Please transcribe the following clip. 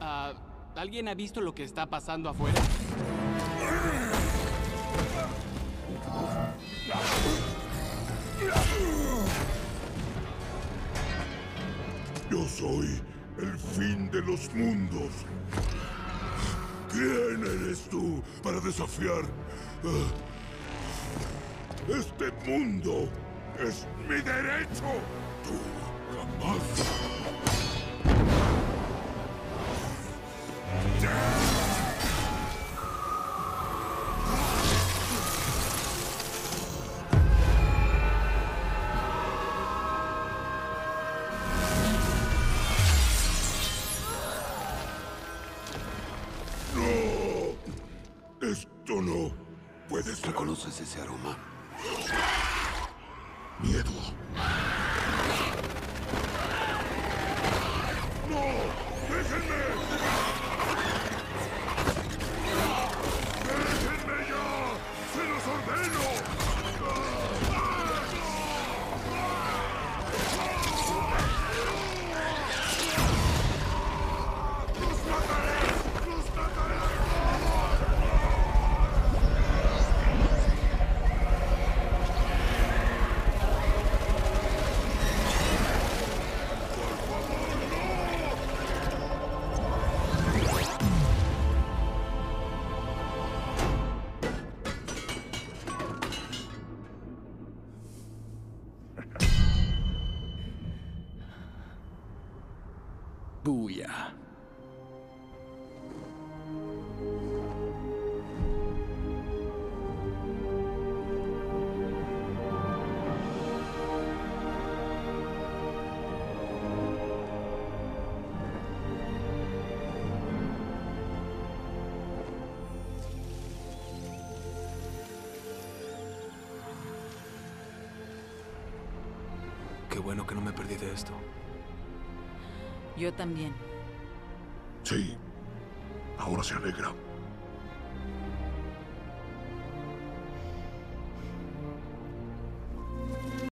Ah, ¿Alguien ha visto lo que está pasando afuera? Yo soy el fin de los mundos. ¿Quién eres tú para desafiar? ah, Este mundo es mi derecho. Tú no puede ser. ¿Reconoces ese aroma? Miedo. ¡No! ¡Déjenme Buya. Qué bueno que no me perdí de esto. Yo también. Sí. Ahora se alegra.